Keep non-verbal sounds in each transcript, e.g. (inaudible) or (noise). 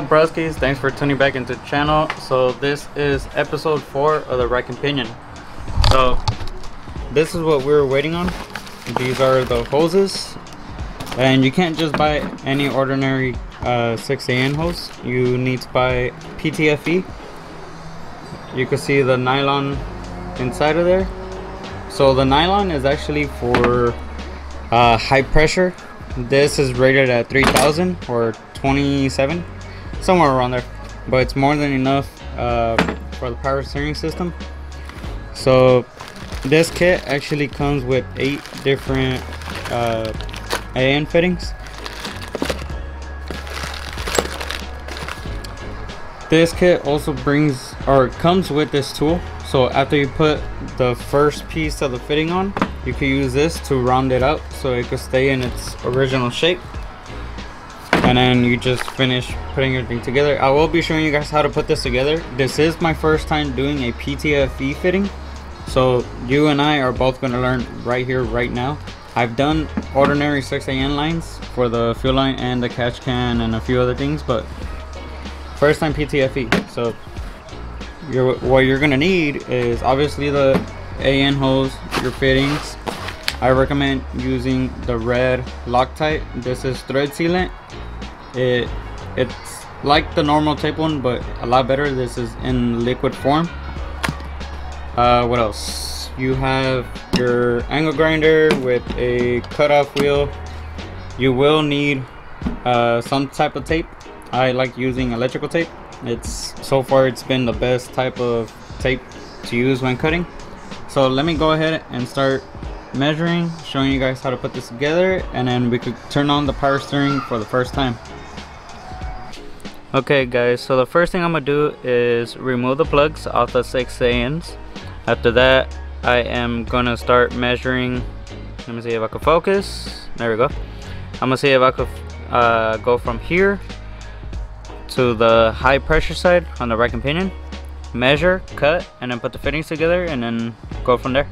Up, broskies? Thanks for tuning back into the channel. So this is episode four of the Rack and Pinion. So this is what we were waiting on. These are the hoses, and you can't just buy any ordinary uh, 6AN hose. You need to buy PTFE. You can see the nylon inside of there. So the nylon is actually for uh, high pressure. This is rated at 3000 or 27 somewhere around there but it's more than enough uh, for the power steering system. So this kit actually comes with eight different uh, AN fittings. This kit also brings or comes with this tool. So after you put the first piece of the fitting on you can use this to round it out so it could stay in its original shape and then you just finish putting everything together. I will be showing you guys how to put this together. This is my first time doing a ptfe fitting so you and i are both going to learn right here right now. I've done ordinary 6an lines for the fuel line and the catch can and a few other things but first time ptfe so you're, what you're gonna need is obviously the an hose your fittings. I recommend using the red loctite. This is thread sealant it it's like the normal tape one but a lot better. This is in liquid form. Uh, what else? You have your angle grinder with a cutoff wheel. You will need uh, some type of tape. I like using electrical tape. It's so far it's been the best type of tape to use when cutting. So let me go ahead and start measuring showing you guys how to put this together and then we could turn on the power steering for the first time Okay guys, so the first thing I'm gonna do is remove the plugs off the 6 ANs. After that, I am gonna start measuring. Let me see if I can focus. There we go. I'm gonna see if I could uh, go from here to the high pressure side on the rack and pinion. Measure, cut, and then put the fittings together and then go from there.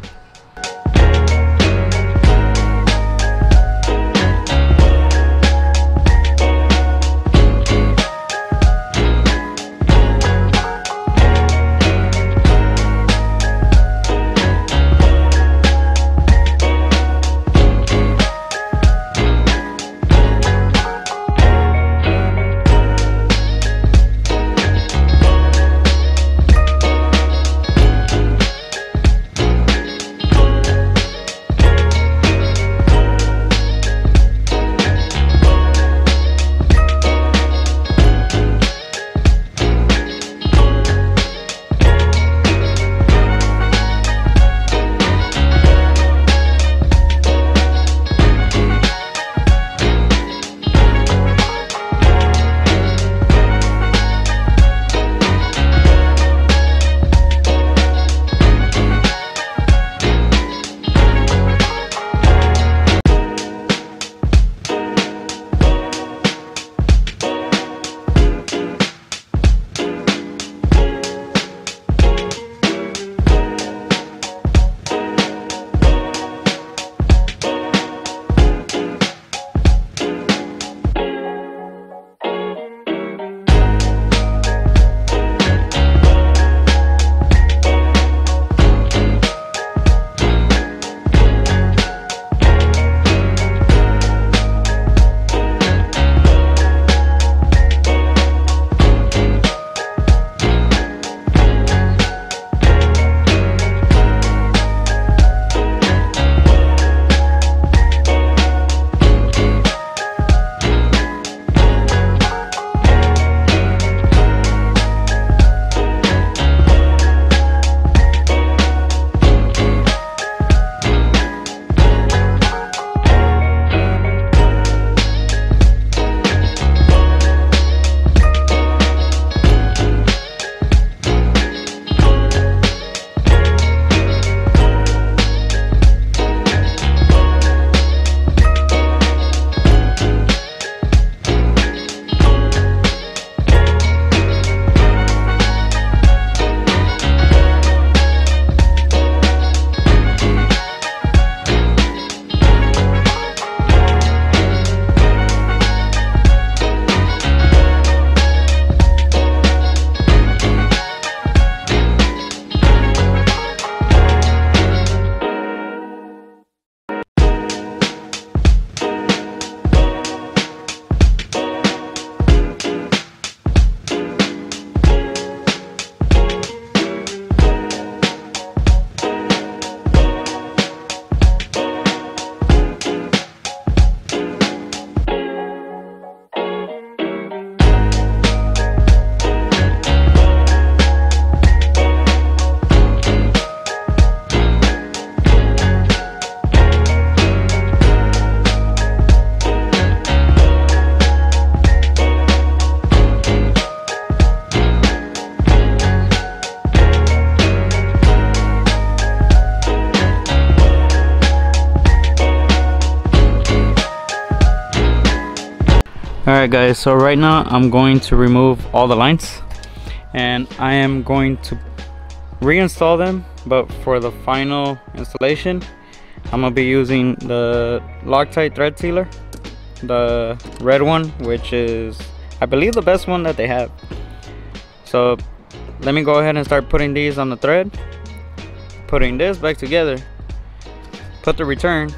Alright guys, so right now I'm going to remove all the lines and I am going to reinstall them but for the final installation I'm gonna be using the Loctite thread sealer the red one which is I believe the best one that they have. So let me go ahead and start putting these on the thread putting this back together put the return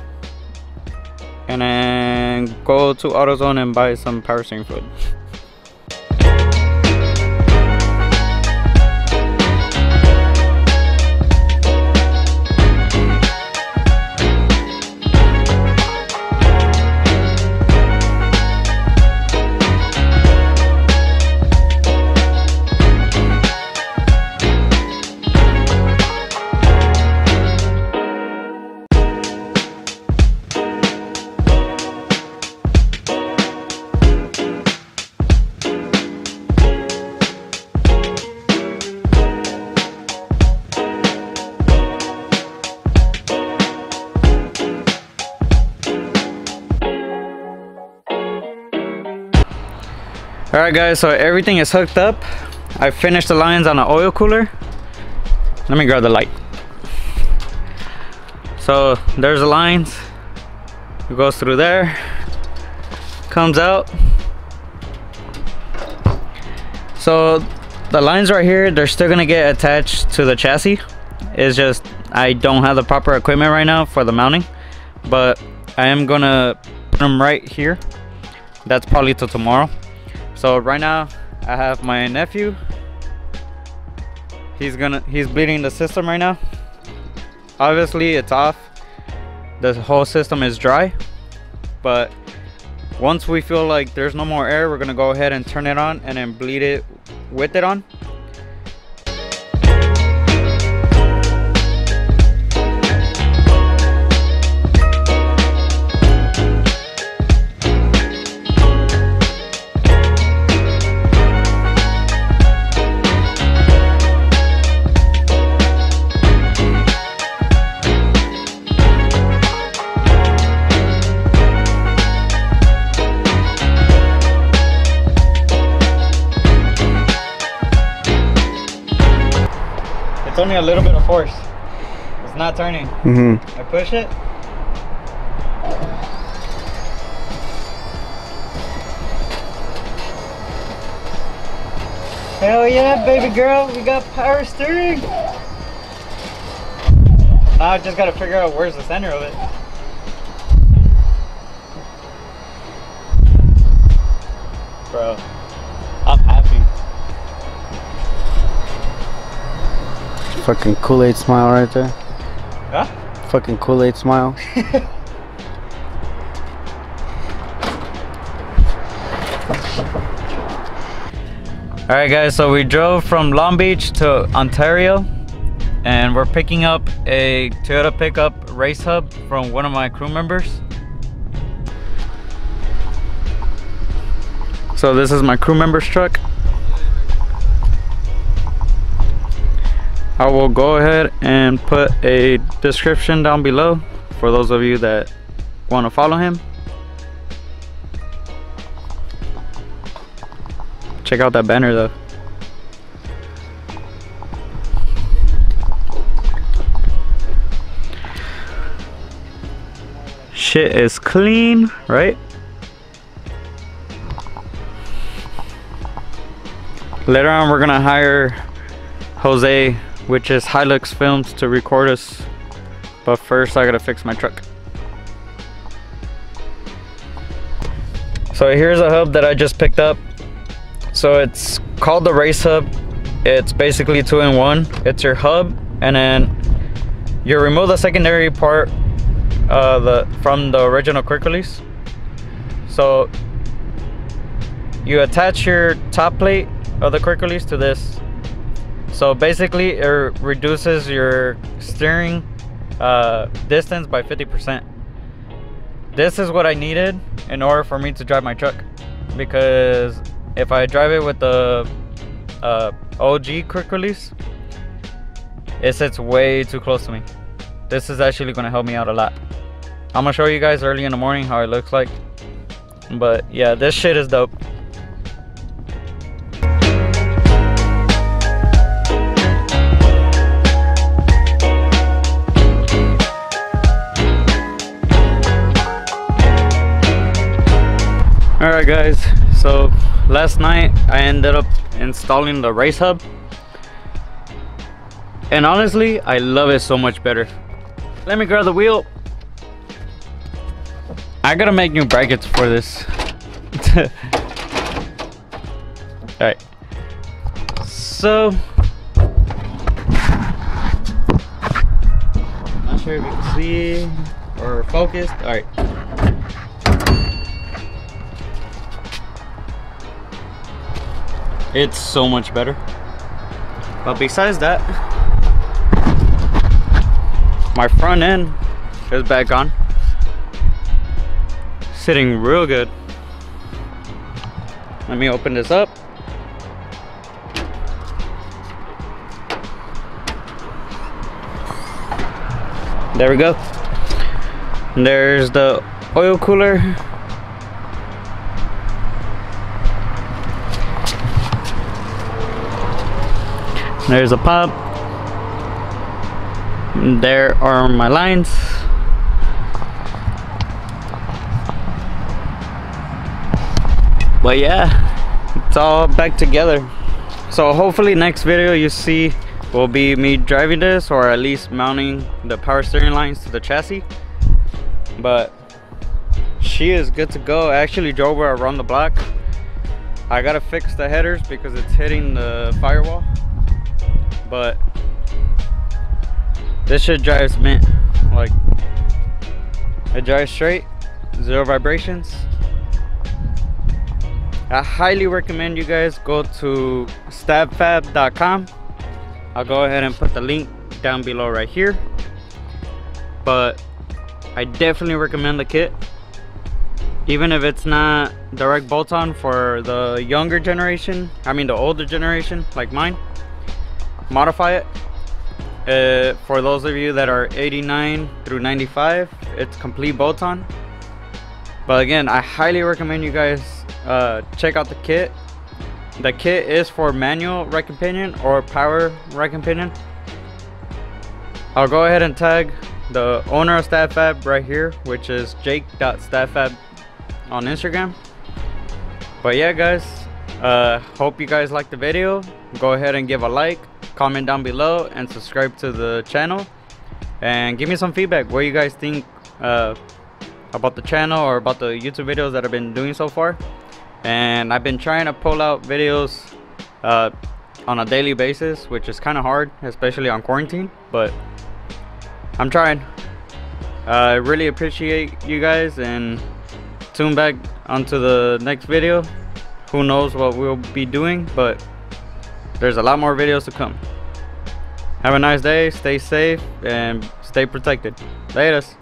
and then go to AutoZone and buy some power steering fluid. All right guys so everything is hooked up. I finished the lines on the oil cooler. Let me grab the light. So there's the lines. It goes through there. Comes out. So the lines right here they're still gonna get attached to the chassis. It's just i don't have the proper equipment right now for the mounting but i am gonna put them right here. That's probably till tomorrow so right now I have my nephew. He's gonna he's bleeding the system right now. Obviously it's off. The whole system is dry. But once we feel like there's no more air, we're gonna go ahead and turn it on and then bleed it with it on. Only a little bit of force. It's not turning. Mm-hmm. I push it. Hell yeah, baby girl, we got power steering. Now I just gotta figure out where's the center of it. Fucking Kool-Aid smile right there. Huh? Fucking Kool-Aid smile. (laughs) Alright guys, so we drove from Long Beach to Ontario and we're picking up a Toyota pickup race hub from one of my crew members. So this is my crew member's truck. I will go ahead and put a description down below for those of you that want to follow him. Check out that banner though. Shit is clean, right? Later on we're gonna hire Jose, which is Hilux Films to record us. But first I gotta fix my truck. So here's a hub that I just picked up. So it's called the race hub. It's basically two in one. It's your hub and then you remove the secondary part uh, the from the original quick release. So you attach your top plate of the quick release to this. So basically it reduces your steering uh, distance by 50%. This is what I needed in order for me to drive my truck because if I drive it with the uh, OG quick release, it sits way too close to me. This is actually going to help me out a lot. I'm to show you guys early in the morning how it looks like. but yeah this shit is dope guys, so last night I ended up installing the race hub and honestly I love it so much better. Let me grab the wheel. I gotta make new brackets for this. (laughs) Alright. So not sure if you can see or focused. Alright. It's so much better. But besides that my front end is back on. Sitting real good. Let me open this up. There we go. There's the oil cooler there's a pump there are my lines. But yeah it's all back together. So hopefully next video you see will be me driving this or at least mounting the power steering lines to the chassis. But she is good to go. I actually drove her around the block. I gotta fix the headers because it's hitting the firewall but this shit drives mint like it drives straight zero vibrations. I highly recommend you guys go to stabfab.com I'll go ahead and put the link down below right here. But I definitely recommend the kit. Even if it's not direct bolt-on for the younger generation I mean the older generation like mine modify it. Uh, for those of you that are 89 through 95 it's complete bolt-on. But again I highly recommend you guys uh, check out the kit. The kit is for manual rack and pinion or power rack and pinion I'll go ahead and tag the owner of StabFab right here which is jake.stabfab on Instagram. But yeah guys uh, hope you guys liked the video. Go ahead and give a like comment down below and subscribe to the channel. And give me some feedback what you guys think uh, about the channel or about the YouTube videos that I've been doing so far. And I've been trying to pull out videos uh, on a daily basis which is kind of hard especially on quarantine but I'm trying. I really appreciate you guys and tune back onto the next video. Who knows what we'll be doing but there's a lot more videos to come. Have a nice day, stay safe, and stay protected. Latest.